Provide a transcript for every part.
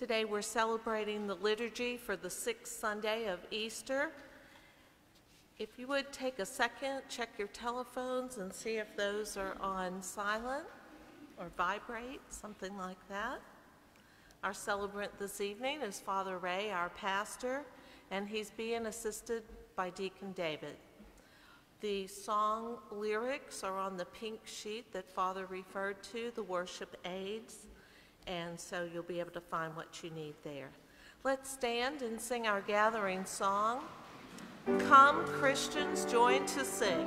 Today we're celebrating the liturgy for the sixth Sunday of Easter. If you would take a second, check your telephones and see if those are on silent or vibrate, something like that. Our celebrant this evening is Father Ray, our pastor, and he's being assisted by Deacon David. The song lyrics are on the pink sheet that Father referred to, the worship aids, and so you'll be able to find what you need there. Let's stand and sing our gathering song. Come, Christians, join to sing.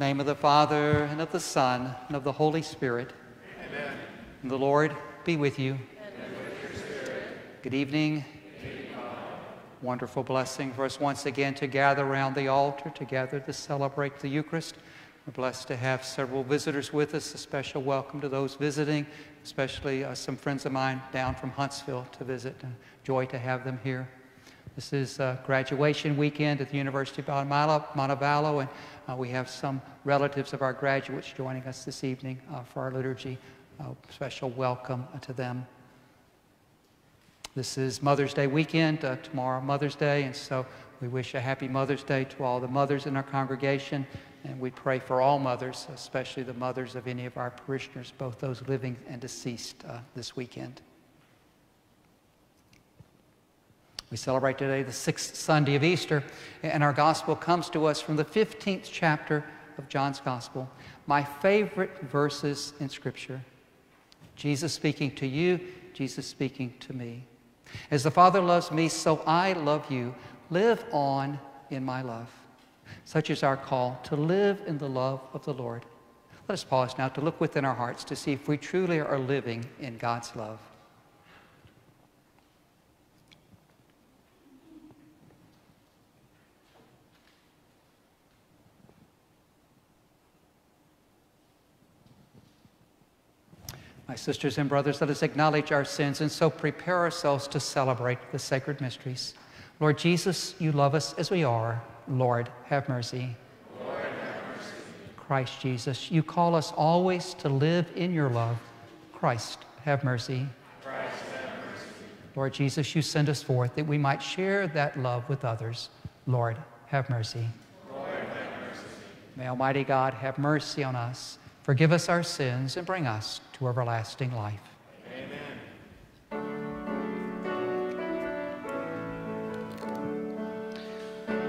Name of the Father, and of the Son, and of the Holy Spirit. Amen. And the Lord be with you. Good evening. Wonderful blessing for us once again to gather around the altar together to celebrate the Eucharist. We're blessed to have several visitors with us. A special welcome to those visiting, especially uh, some friends of mine down from Huntsville to visit. Joy to have them here. This is uh, graduation weekend at the University of Montevallo, and uh, we have some relatives of our graduates joining us this evening uh, for our liturgy. Special welcome to them. This is Mother's Day weekend, uh, tomorrow Mother's Day, and so we wish a happy Mother's Day to all the mothers in our congregation, and we pray for all mothers, especially the mothers of any of our parishioners, both those living and deceased, uh, this weekend. We celebrate today the sixth Sunday of Easter, and our gospel comes to us from the 15th chapter of John's Gospel. My favorite verses in Scripture. Jesus speaking to you, Jesus speaking to me. As the Father loves me, so I love you. Live on in my love. Such is our call to live in the love of the Lord. Let us pause now to look within our hearts to see if we truly are living in God's love. My sisters and brothers, let us acknowledge our sins and so prepare ourselves to celebrate the sacred mysteries. Lord Jesus, you love us as we are. Lord, have mercy. Lord, have mercy. Christ Jesus, you call us always to live in your love. Christ, have mercy. Christ, have mercy. Lord Jesus, you send us forth that we might share that love with others. Lord, have mercy. Lord, have mercy. May Almighty God have mercy on us, forgive us our sins, and bring us to everlasting life. Amen.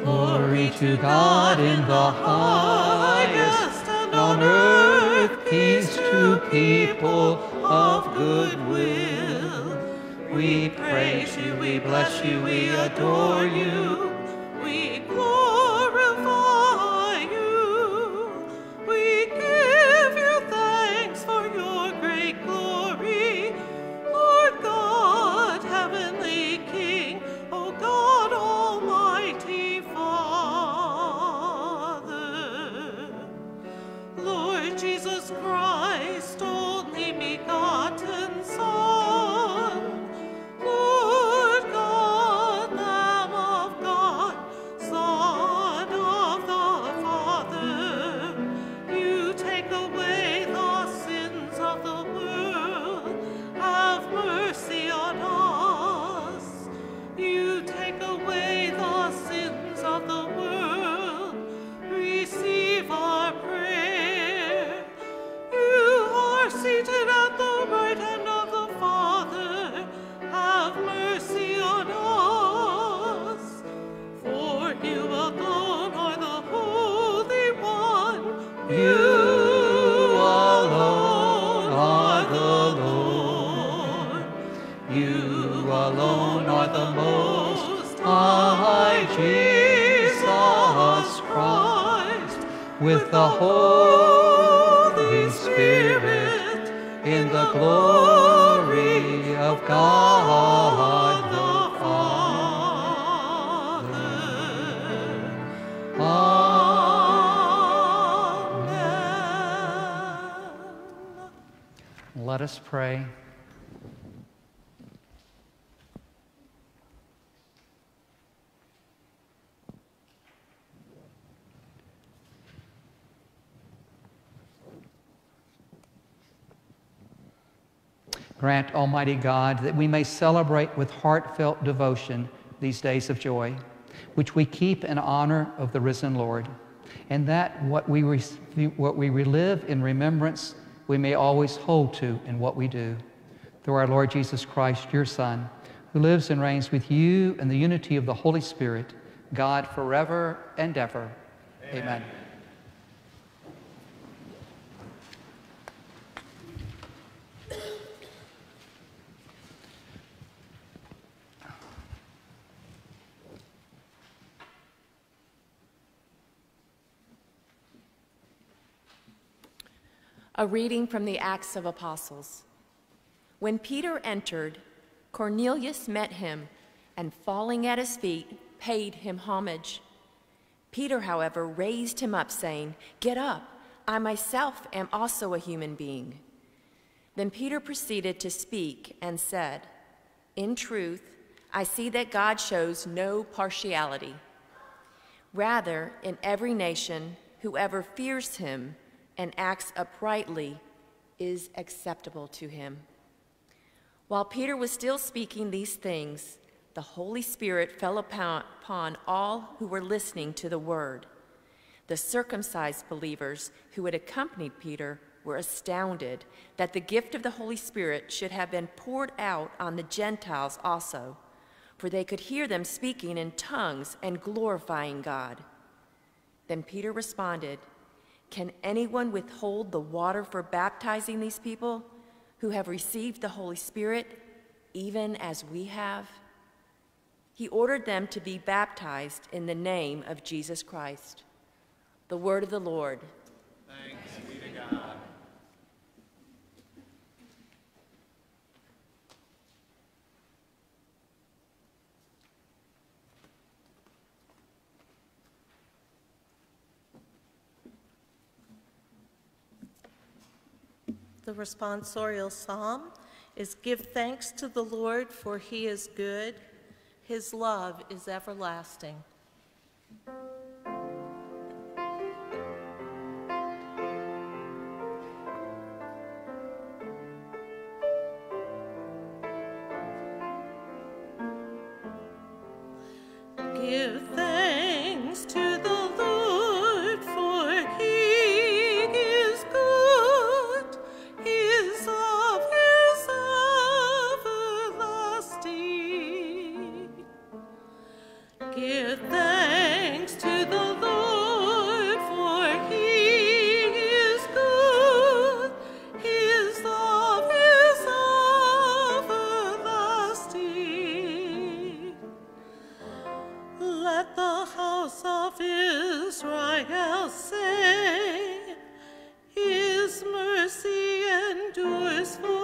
Glory to God in the highest, and on earth peace to people of good will. We praise you, we bless you, we adore you. Us pray. Grant, Almighty God, that we may celebrate with heartfelt devotion these days of joy, which we keep in honor of the risen Lord, and that what we, what we relive in remembrance, we may always hold to in what we do. Through our Lord Jesus Christ, your Son, who lives and reigns with you in the unity of the Holy Spirit, God forever and ever. Amen. Amen. A reading from the Acts of Apostles. When Peter entered, Cornelius met him and, falling at his feet, paid him homage. Peter, however, raised him up, saying, Get up, I myself am also a human being. Then Peter proceeded to speak and said, In truth, I see that God shows no partiality. Rather, in every nation, whoever fears him, and acts uprightly is acceptable to him. While Peter was still speaking these things, the Holy Spirit fell upon, all who were listening to the word. The circumcised believers who had accompanied Peter were astounded that the gift of the Holy Spirit should have been poured out on the Gentiles also, for they could hear them speaking in tongues and glorifying God. Then Peter responded, can anyone withhold the water for baptizing these people who have received the Holy Spirit, even as we have? He ordered them to be baptized in the name of Jesus Christ. The word of the Lord. Thanks be to God. The responsorial psalm is Give thanks to the Lord, for he is good, his love is everlasting. The house of Israel say, His mercy endures forever.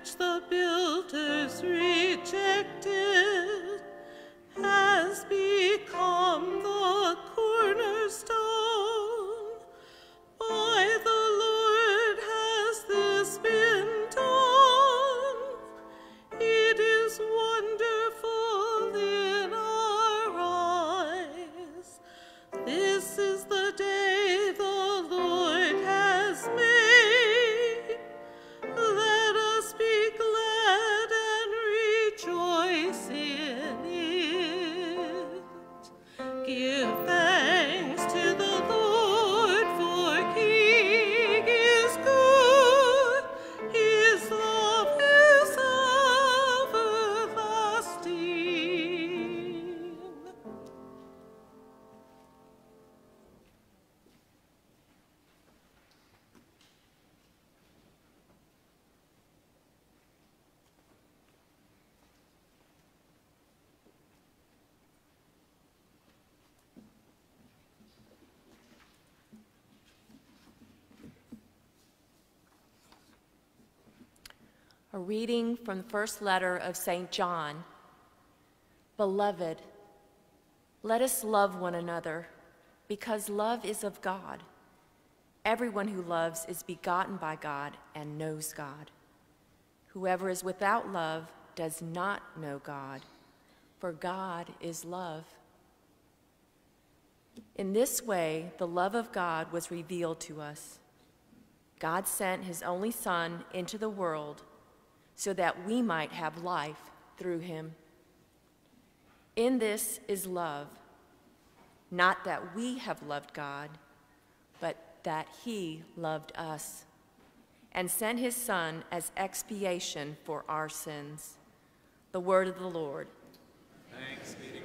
which the builders rejected has become reading from the first letter of St. John. Beloved, let us love one another, because love is of God. Everyone who loves is begotten by God and knows God. Whoever is without love does not know God, for God is love. In this way, the love of God was revealed to us. God sent his only Son into the world so that we might have life through him. In this is love, not that we have loved God, but that he loved us and sent his Son as expiation for our sins. The word of the Lord. Thanks be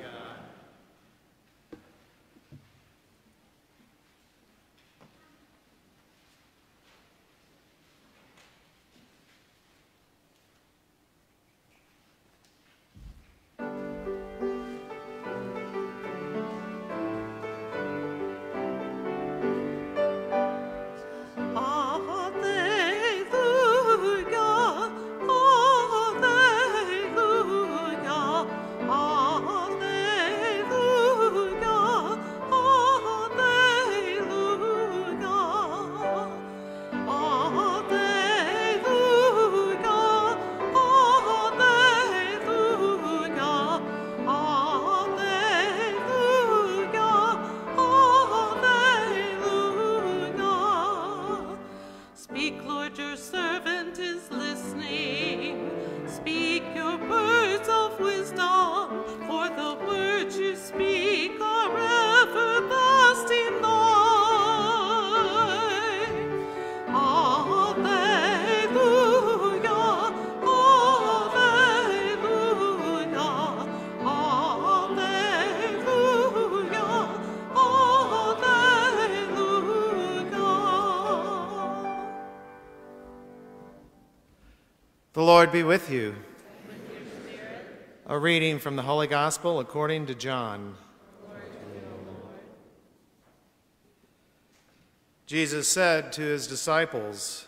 Lord be with you. A reading from the Holy Gospel according to John. Jesus said to his disciples,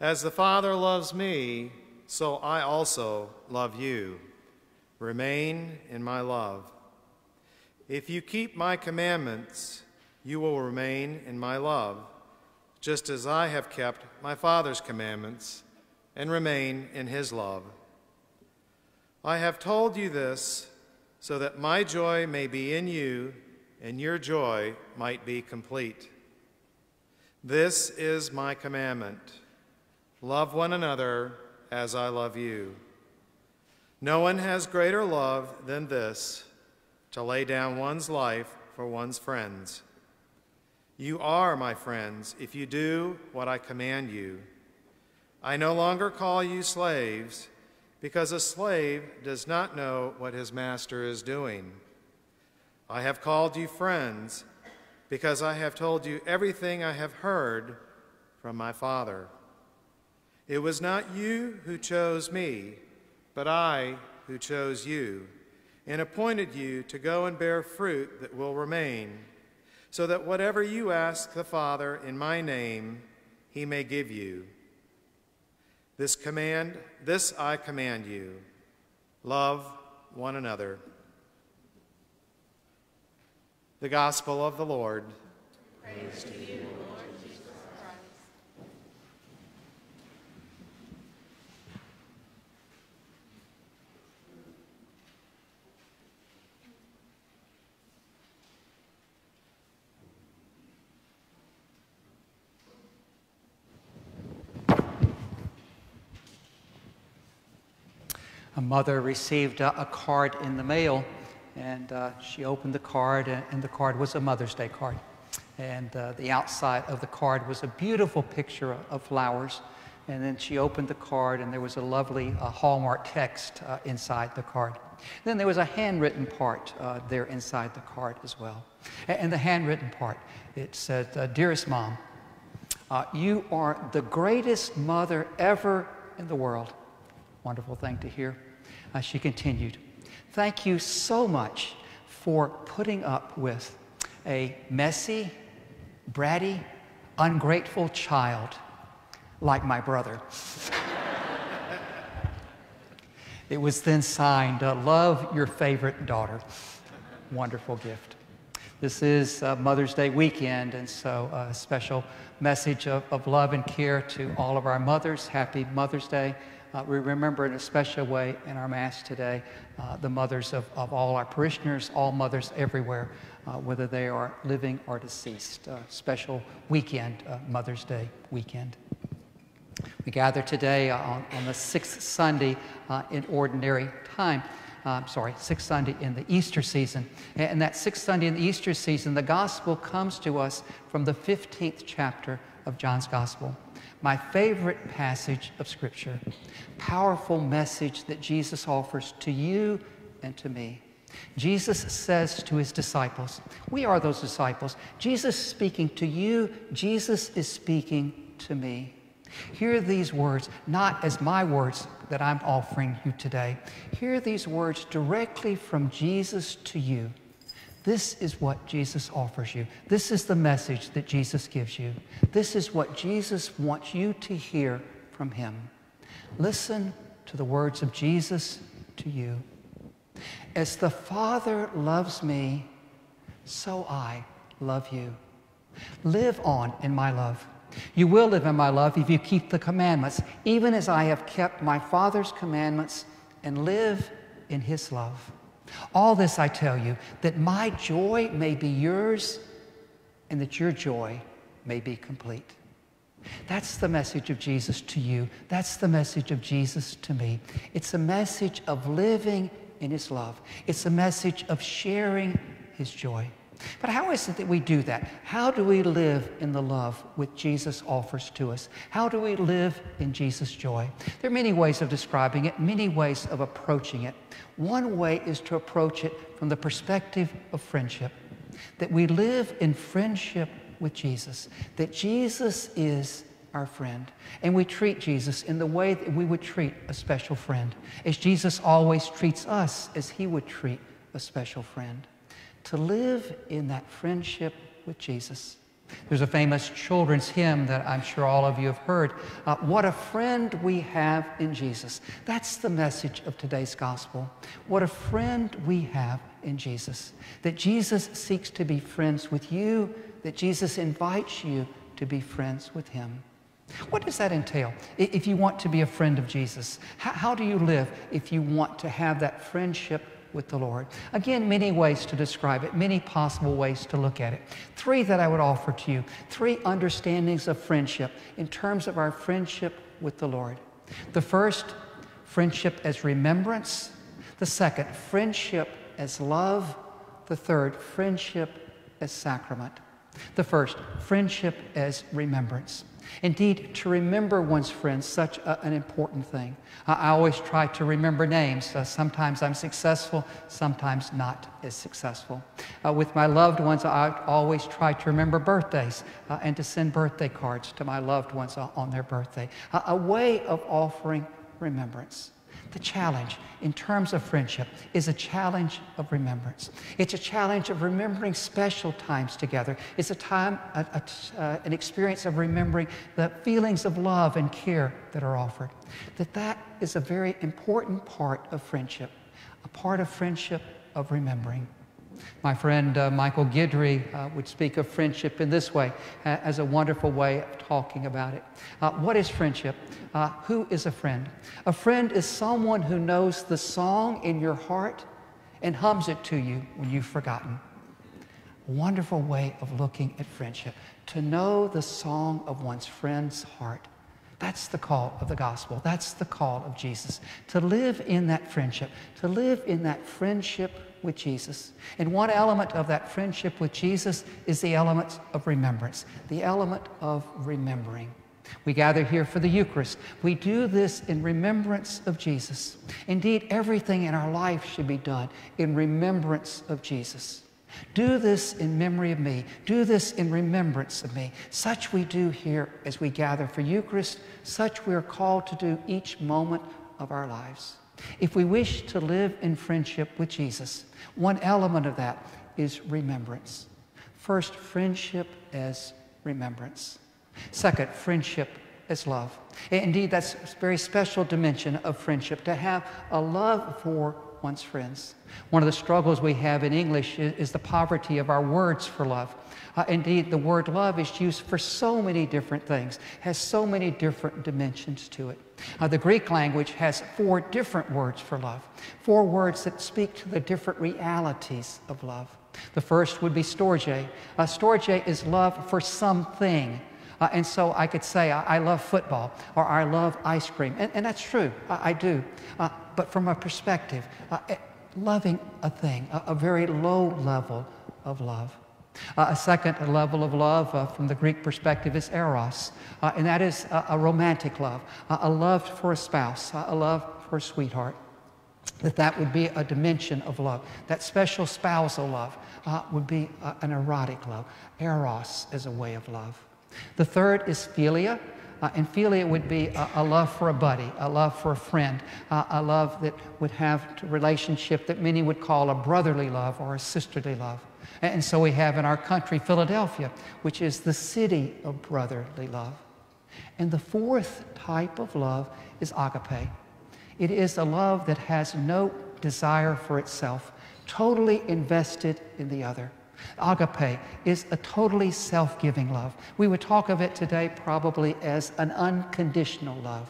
As the Father loves me, so I also love you. Remain in my love. If you keep my commandments, you will remain in my love, just as I have kept my Father's commandments and remain in his love. I have told you this so that my joy may be in you and your joy might be complete. This is my commandment love one another as I love you. No one has greater love than this to lay down one's life for one's friends. You are my friends if you do what I command you. I no longer call you slaves because a slave does not know what his master is doing. I have called you friends because I have told you everything I have heard from my Father. It was not you who chose me, but I who chose you and appointed you to go and bear fruit that will remain, so that whatever you ask the Father in my name, he may give you. This command, this I command you love one another. The Gospel of the Lord. Praise to you, Lord. Mother received a, a card in the mail, and uh, she opened the card, and, and, the card was a Mother's Day card. And uh, the outside of the card was a beautiful picture of flowers. And then she opened the card, and there was a lovely uh, Hallmark text uh, inside the card. Then there was a handwritten part uh, there inside the card as well. And, the handwritten part, it said, uh, Dearest Mom, you are the greatest mother ever in the world. Wonderful thing to hear. Uh, she continued, Thank you so much for putting up with a messy, bratty, ungrateful child like my brother. it was then signed, uh, Love your favorite daughter. Wonderful gift. This is uh, Mother's Day weekend, and so uh, a special message of, of love and care to all of our mothers. Happy Mother's Day. Uh, we remember in a special way in our Mass today uh, the mothers of, of all our parishioners, all mothers everywhere, uh, whether they are living or deceased. special weekend, uh, Mother's Day weekend. We gather today on, on the sixth Sunday uh, in ordinary time. I'm sorry, sixth Sunday in the Easter season. And that sixth Sunday in the Easter season, the gospel comes to us from the 15th chapter of John's Gospel my favorite passage of Scripture. Powerful message that Jesus offers to you and to me. Jesus says to his disciples, We are those disciples. Jesus is speaking to you, Jesus is speaking to me. Hear these words, not as my words that I'm offering you today. Hear these words directly from Jesus to you. This is what Jesus offers you. This is the message that Jesus gives you. This is what Jesus wants you to hear from him. Listen to the words of Jesus to you. As the Father loves me, so I love you. Live on in my love. You will live in my love if you keep the commandments, even as I have kept my Father's commandments and live in his love. All this I tell you, that my joy may be yours and that your joy may be complete. That's the message of Jesus to you. That's the message of Jesus to me. It's a message of living in His love, it's a message of sharing His joy. But how is it that we do that? How do we live in the love which Jesus offers to us? How do we live in Jesus' joy? There are many ways of describing it, many ways of approaching it. One way is to approach it from the perspective of friendship, that we live in friendship with Jesus, that Jesus is our friend. And we treat Jesus in the way that we would treat a special friend, as Jesus always treats us as he would treat a special friend to live in that friendship with Jesus. There's a famous children's hymn that I'm sure all of you have heard. Uh, what a friend we have in Jesus. That's the message of today's gospel. What a friend we have in Jesus. That Jesus seeks to be friends with you, that Jesus invites you to be friends with him. What does that entail? If you want to be a friend of Jesus, how do you live if you want to have that friendship with the Lord. Again, many ways to describe it, many possible ways to look at it. Three that I would offer to you, three understandings of friendship in terms of our friendship with the Lord. The first, friendship as remembrance. The second, friendship as love. The third, friendship as sacrament. The first, friendship as remembrance. Indeed, to remember one's friends, such a, an important thing. Uh, I always try to remember names. Uh, sometimes I'm successful, sometimes not as successful. Uh, with my loved ones, I always try to remember birthdays uh, and to send birthday cards to my loved ones on their birthday. a way of offering remembrance. The challenge in terms of friendship is a challenge of remembrance. It's a challenge of remembering special times together. It's a time, a, a, uh, an experience of remembering the feelings of love and care that are offered. That that is a very important part of friendship, a part of friendship of remembering. My friend uh, Michael Guidry uh, would speak of friendship in this way, as a wonderful way of talking about it. Uh, what is friendship? Uh, who is a friend? A friend is someone who knows the song in your heart and hums it to you when you've forgotten. Wonderful way of looking at friendship, to know the song of one's friend's heart. That's the call of the gospel. That's the call of Jesus. To live in that friendship, to live in that friendship with Jesus. And one element of that friendship with Jesus is the element of remembrance, the element of remembering. We gather here for the Eucharist. We do this in remembrance of Jesus. Indeed, everything in our life should be done in remembrance of Jesus. Do this in memory of me. Do this in remembrance of me. Such we do here as we gather for Eucharist. Such we are called to do each moment of our lives. If we wish to live in friendship with Jesus, one element of that is remembrance. First, friendship as remembrance. Second, friendship as love. Indeed, that's a very special dimension of friendship, to have a love for one's friends. One of the struggles we have in English is, is the poverty of our words for love. Uh, indeed, the word love is used for so many different things, has so many different dimensions to it. Uh, the Greek language has four different words for love, four words that speak to the different realities of love. The first would be storge. Uh, storge is love for something. Uh, and so I could say, I, I, love football or I love ice cream. And, and that's true, I, I do. Uh, but from a perspective, uh, eh, loving a thing, a, a very low level of love. Uh, a second level of love uh, from the Greek perspective is eros, uh, and that is a, a romantic love, a love for a spouse, a love for a sweetheart. That that would be a dimension of love. That special spousal love uh, would be an erotic love. Eros is a way of love. The third is philia, uh, and philia would be a, a, love for a buddy, a love for a friend, uh, a love that would have a relationship that many would call a brotherly love or a sisterly love. And so we have in our country Philadelphia, which is the city of brotherly love. And the fourth type of love is agape. It is a love that has no desire for itself, totally invested in the other. Agape is a totally self giving love. We would talk of it today probably as an unconditional love.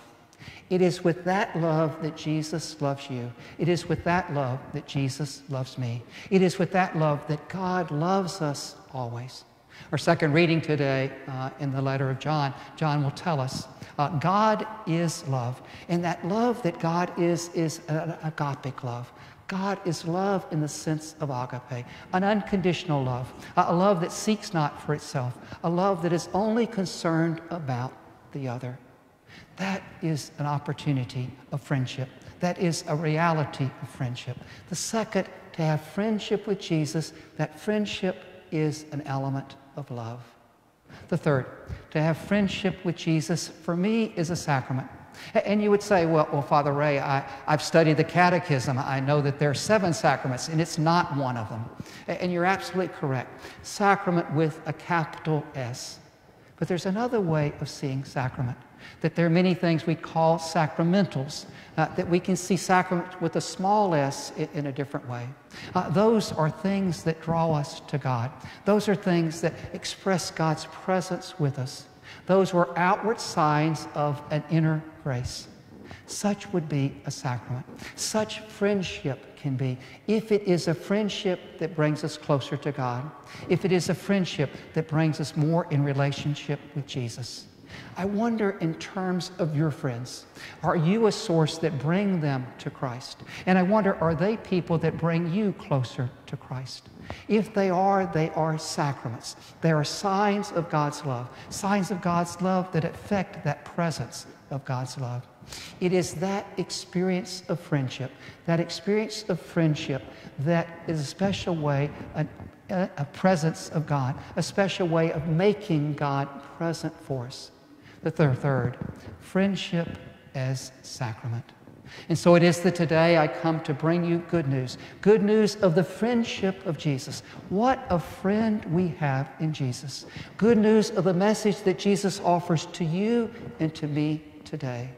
It is with that love that Jesus loves you. It is with that love that Jesus loves me. It is with that love that God loves us always. Our second reading today uh, in the letter of John, John will tell us uh, God is love. And that love that God is, is an agapic love. God is love in the sense of agape, an unconditional love, a love that seeks not for itself, a love that is only concerned about the other. That is an opportunity of friendship. That is a reality of friendship. The second, to have friendship with Jesus, that friendship is an element of love. The third, to have friendship with Jesus, for me, is a sacrament. And you would say, well, well Father Ray, I, have studied the catechism. I know that there are seven sacraments, and it's not one of them. And you're absolutely correct. Sacrament with a capital S. But there's another way of seeing sacrament that there are many things we call sacramentals, uh, that we can see sacrament with a small s in, in a different way. Uh, those are things that draw us to God. Those are things that express God's presence with us. Those were outward signs of an inner grace. Such would be a sacrament. Such friendship can be if it is a friendship that brings us closer to God, if it is a friendship that brings us more in relationship with Jesus. I wonder in terms of your friends, are you a source that bring them to Christ? And I wonder, are they people that bring you closer to Christ? If they are, they are sacraments. They are signs of God's love, signs of God's love that affect that presence of God's love. It is that experience of friendship, that experience of friendship that is a special way, a, a presence of God, a special way of making God present for us. The third, third, friendship as sacrament. And so it is that today I come to bring you good news. Good news of the friendship of Jesus. What a friend we have in Jesus. Good news of the message that Jesus offers to you and to me today.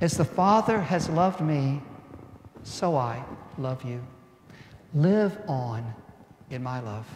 As the Father has loved me, so I love you. Live on in my love.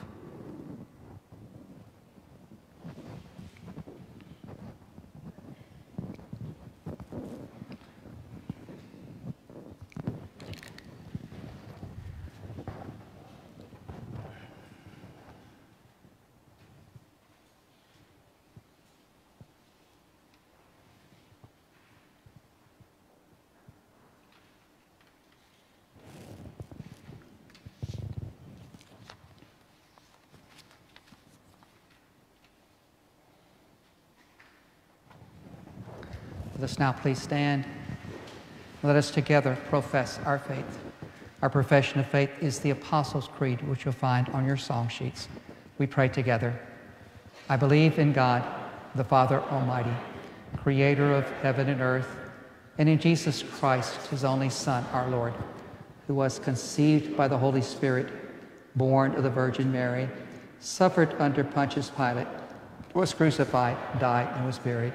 Now please stand. Let us together profess our faith. Our profession of faith is the Apostles' Creed, which you'll find on your song sheets. We pray together. I believe in God, the Father Almighty, creator of heaven and earth, and in Jesus Christ, his only Son, our Lord, who was conceived by the Holy Spirit, born of the Virgin Mary, suffered under Pontius Pilate, was crucified, died, and was buried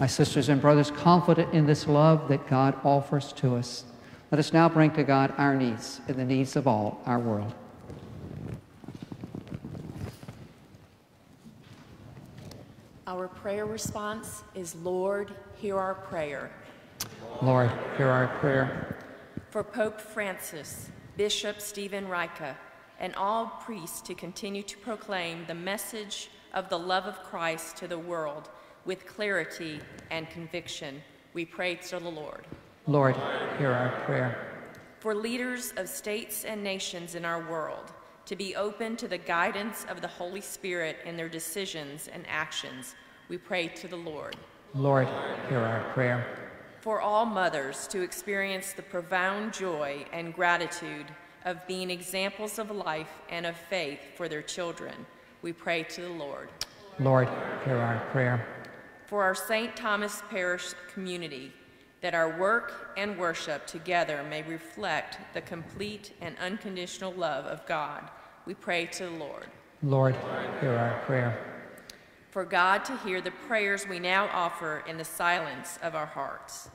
My sisters and brothers, confident in this love that God offers to us, let us now bring to God our needs and the needs of all our world. Our prayer response is Lord, hear our prayer. Lord, hear our prayer. For Pope Francis, Bishop Steven Raica, and all priests to continue to proclaim the message of the love of Christ to the world with clarity and conviction. We pray to the Lord. Lord, hear our prayer. For leaders of states and nations in our world to be open to the guidance of the Holy Spirit in their decisions and actions, we pray to the Lord. Lord, hear our prayer. For all mothers to experience the profound joy and gratitude of being examples of life and of faith for their children, we pray to the Lord. Lord, hear our prayer for our St. Thomas Parish community, that our work and worship together may reflect the complete and unconditional love of God. We pray to the Lord. Lord, hear our prayer. For God to hear the prayers we now offer in the silence of our hearts.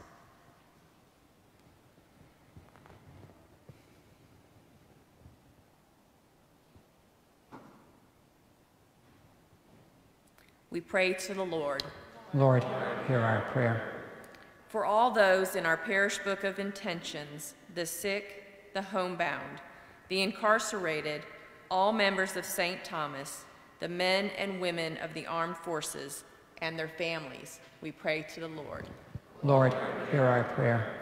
We pray to the Lord. Lord, hear our prayer. For all those in our parish book of intentions, the sick, the homebound, the incarcerated, all members of St. Thomas, the men and women of the armed forces, and their families, we pray to the Lord. Lord, hear our prayer.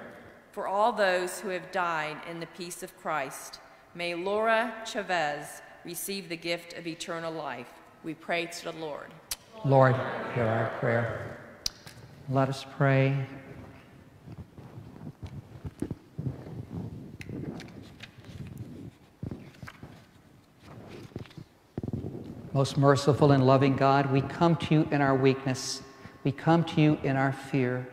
For all those who have died in the peace of Christ, may Laura Chavez receive the gift of eternal life. We pray to the Lord. Lord, hear our prayer. Let us pray. Most merciful and loving God, we come to you in our weakness. We come to you in our fear.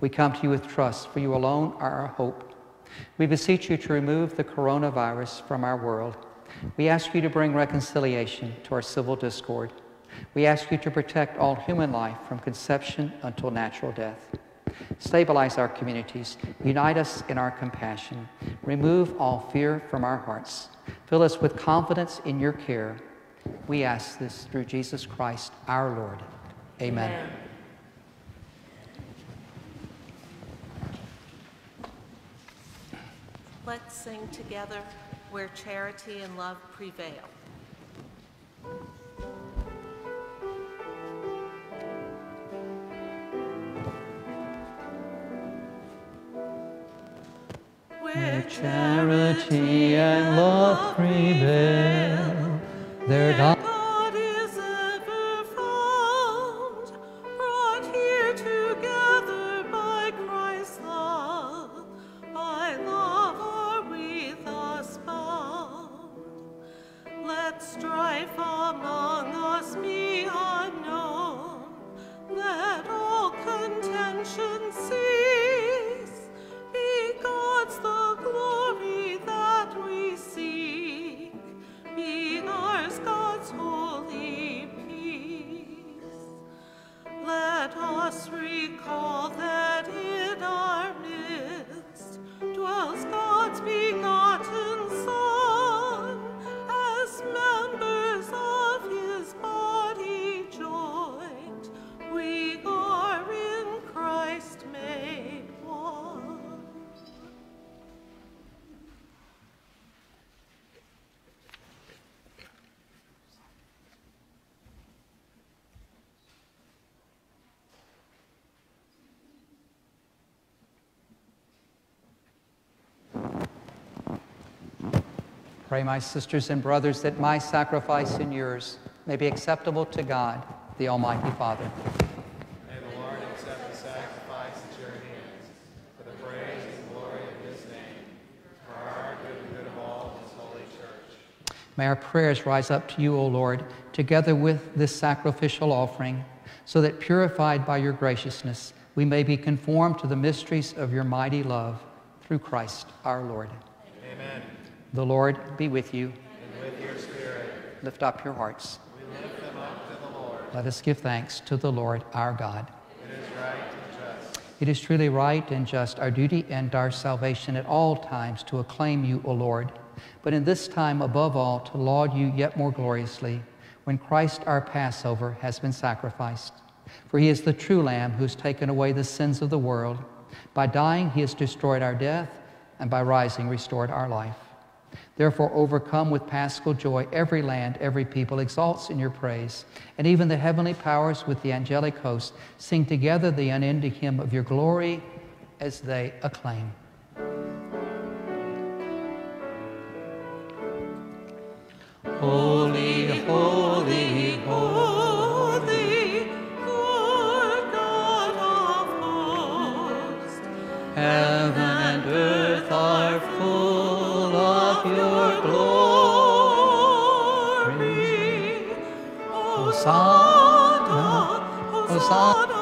We come to you with trust, for you alone are our hope. We beseech you to remove the coronavirus from our world. We ask you to bring reconciliation to our civil discord. We ask you to protect all human life from conception until natural death. Stabilize our communities. Unite us in our compassion. Remove all fear from our hearts. Fill us with confidence in your care. We ask this through Jesus Christ our Lord. Amen. Amen. Let's sing together where charity and love prevail. Where charity and love prevail. There Pray, my sisters and brothers, that my sacrifice and yours may be acceptable to God, the Almighty Father. May the Lord accept the sacrifice at your hands for the praise and glory of his name, for our good and good of all his holy church. May our prayers rise up to you, O Lord, together with this sacrificial offering, so that purified by your graciousness, we may be conformed to the mysteries of your mighty love through Christ our Lord. The Lord be with you. And with your spirit, Lift up your hearts. we lift them up to the Lord. Let us give thanks to the Lord our God. It is right and just. It is truly right and just, our duty and our salvation at all times to acclaim you, O Lord, but in this time above all to laud you yet more gloriously when Christ our Passover has been sacrificed. For he is the true Lamb who has taken away the sins of the world. By dying, he has destroyed our death, and by rising, restored our life. Therefore, overcome with paschal joy, every land, every people exalts in your praise. And even the heavenly powers with the angelic host sing together the unending hymn of your glory as they acclaim. Holy, holy, holy. Lord God of hosts, Heaven and earth your glory. Hosanna, Hosanna.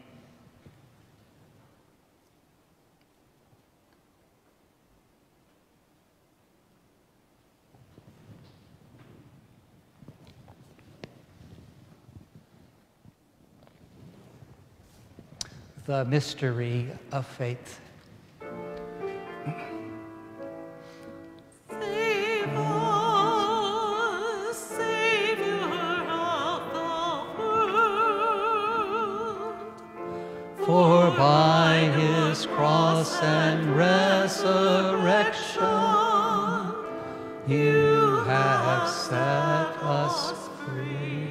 The mystery of faith. Save Savior of the world. For by his cross and resurrection, you have set us free.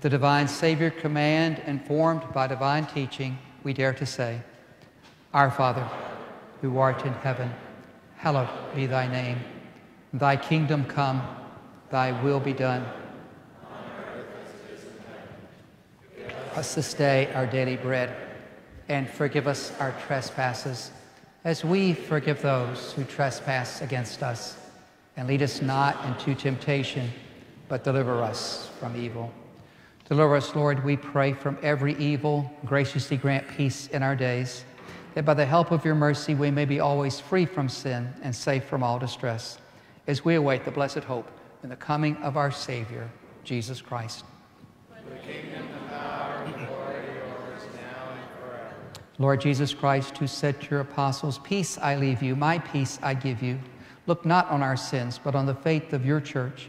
At the divine Savior command, informed by divine teaching, we dare to say, Our Father, who art in heaven, hallowed be thy name. Thy kingdom come, thy will be done us this day our daily bread, and forgive us our trespasses, as we forgive those who trespass against us. And lead us not into temptation, but deliver us from evil. Deliver us, Lord, we pray, from every evil. Graciously grant peace in our days, that by the help of your mercy we may be always free from sin and safe from all distress, as we await the blessed hope in the coming of our Savior, Jesus Christ. Lord Jesus Christ, who said to your apostles, Peace I leave you, my peace I give you. Look not on our sins, but on the faith of your church,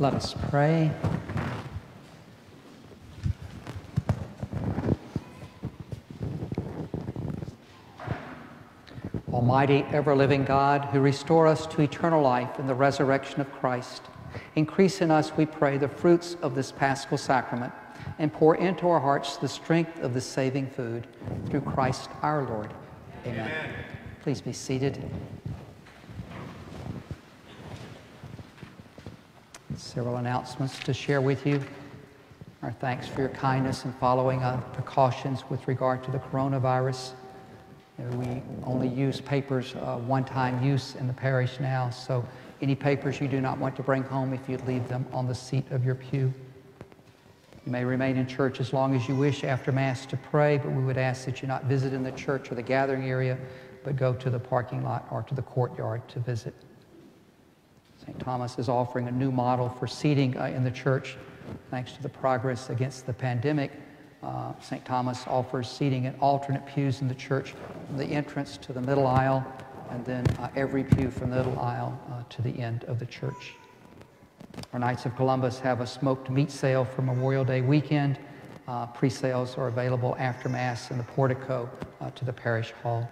Let us pray. Almighty, ever living God, who restore us to eternal life in the resurrection of Christ, increase in us, we pray, the fruits of this paschal sacrament and pour into our hearts the strength of the saving food through Christ our Lord. Amen. Amen. Please be seated. Several announcements to share with you. Our thanks for your kindness in following uh, precautions with regard to the coronavirus. We only use papers uh, one-time use in the parish now, so any papers you do not want to bring home, if you leave them on the seat of your pew. You may remain in church as long as you wish after Mass to pray, but we would ask that you not visit in the church or the gathering area, but go to the parking lot or to the courtyard to visit. St. Thomas is offering a new model for seating uh, in the church. Thanks to the progress against the pandemic, uh, St. Thomas offers seating in alternate pews in the church from the entrance to the middle aisle, and then uh, every pew from the middle aisle uh, to the end of the church. Our Knights of Columbus have a smoked meat sale for Memorial Day weekend. Uh, Pre sales are available after Mass in the portico uh, to the parish hall.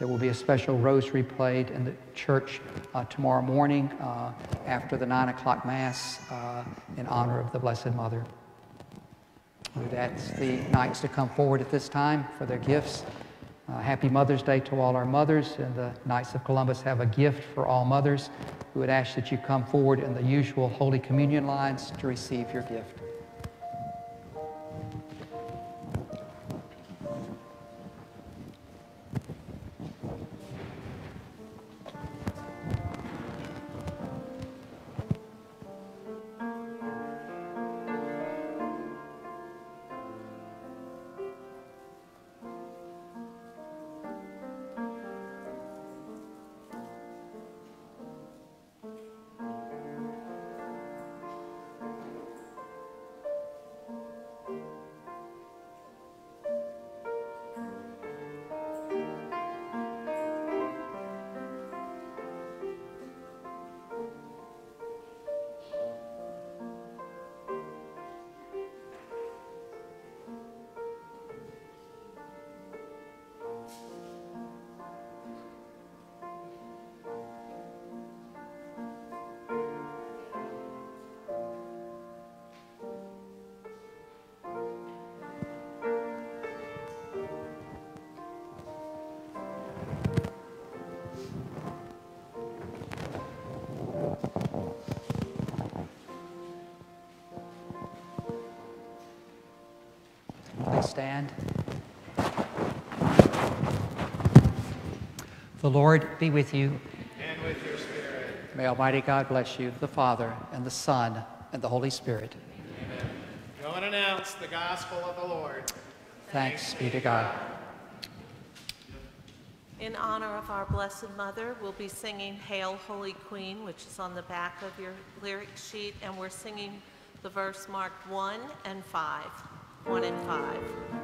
There will be a special rosary played in the church uh, tomorrow morning uh, after the 9 o'clock Mass uh, in honor of the Blessed Mother. Ask the Knights to come forward at this time for their gifts. Uh, happy Mother's Day to all our mothers, and the Knights of Columbus have a gift for all mothers. We would ask that you come forward in the usual Holy Communion lines to receive your gift. Stand. The Lord be with you. And with your spirit. May Almighty God bless you, the Father, and the Son, and the Holy Spirit. Amen. Go and announce the gospel of the Lord. Thanks be to God. In honor of our Blessed Mother, we'll be singing Hail, Holy Queen, which is on the back of your lyric sheet, and we're singing the verse marked 1 and 5. 1 and 5.